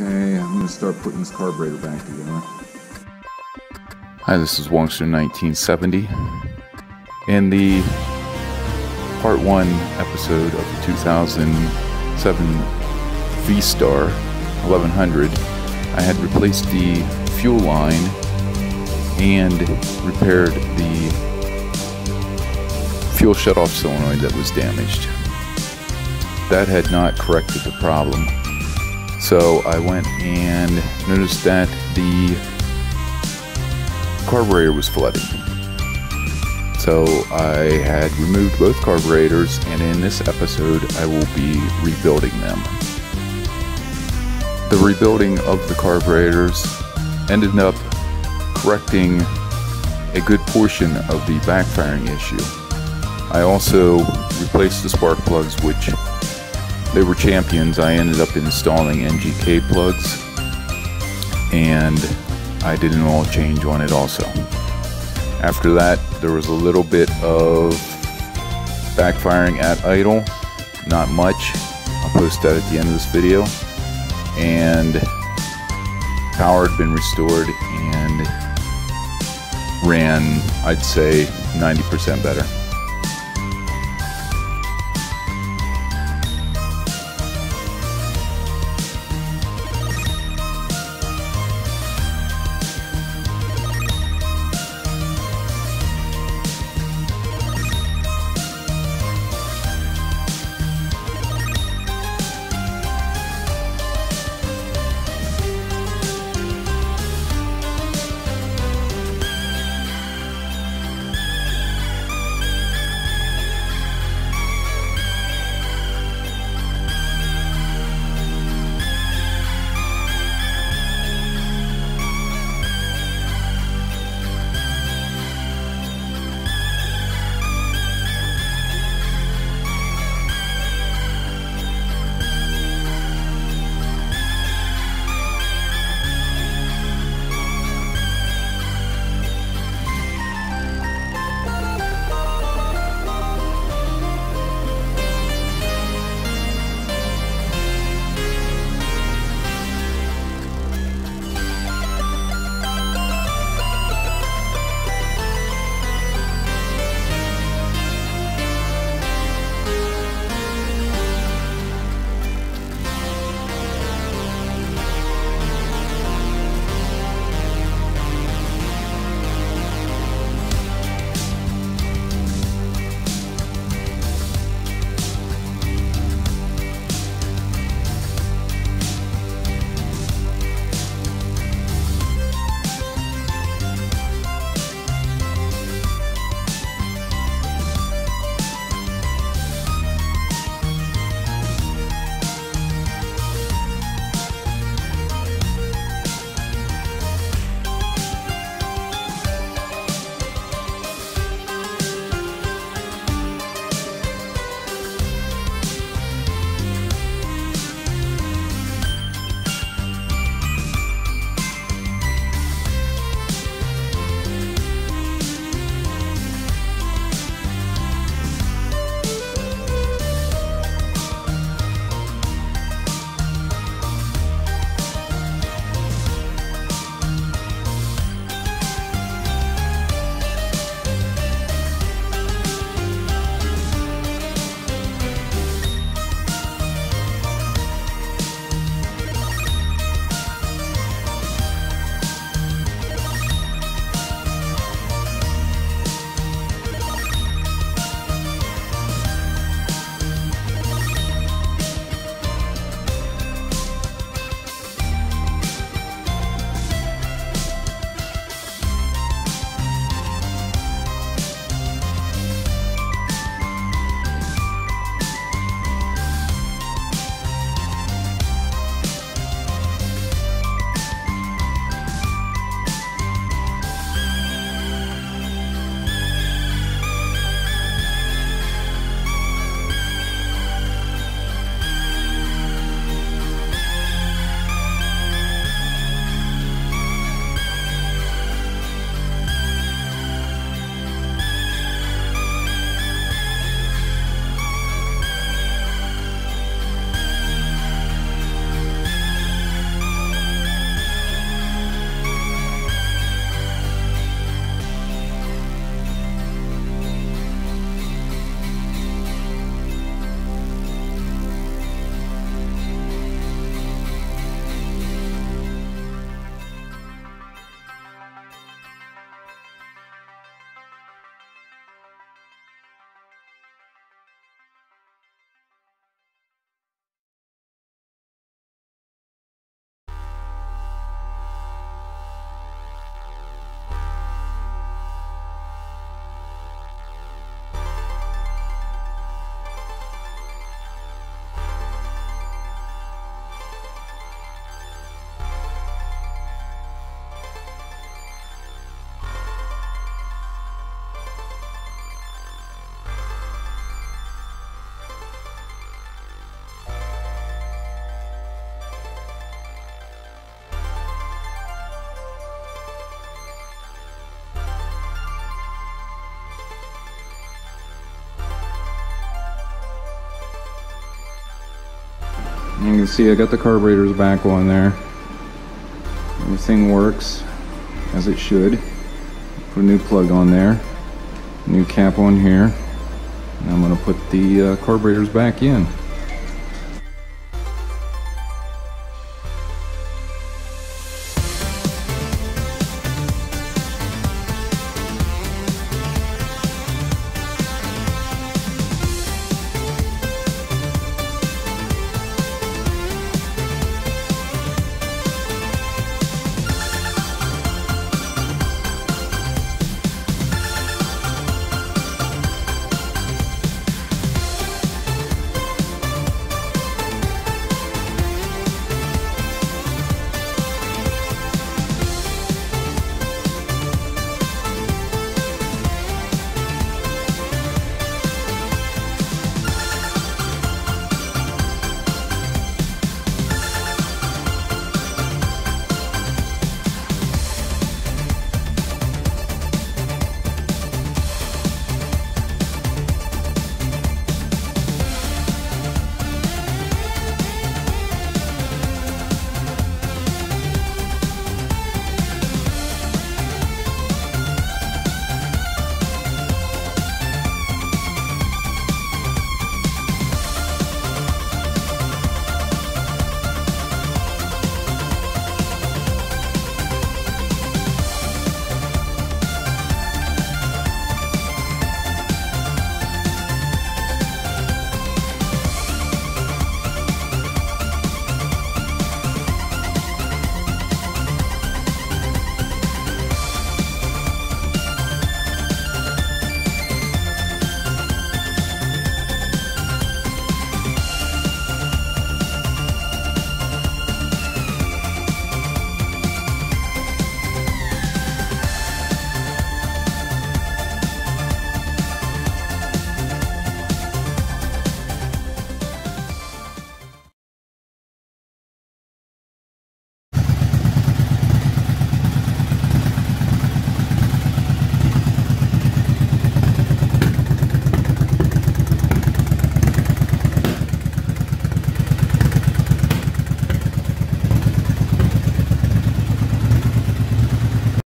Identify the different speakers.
Speaker 1: Okay, I'm gonna start putting this carburetor back together.
Speaker 2: Hi, this is Wonkster 1970. In the part one episode of the 2007 V-Star 1100, I had replaced the fuel line and repaired the fuel shutoff solenoid that was damaged. That had not corrected the problem. So I went and noticed that the carburetor was flooding. So I had removed both carburetors and in this episode I will be rebuilding them. The rebuilding of the carburetors ended up correcting a good portion of the backfiring issue. I also replaced the spark plugs which they were champions. I ended up installing NGK plugs and I did an oil change on it also. After that, there was a little bit of backfiring at idle, not much. I'll post that at the end of this video. And power had been restored and ran, I'd say, 90% better.
Speaker 3: You can see I got the carburetors back on there. Everything works as it should. Put a new plug on there, new cap on here. And I'm gonna put the uh, carburetors back in.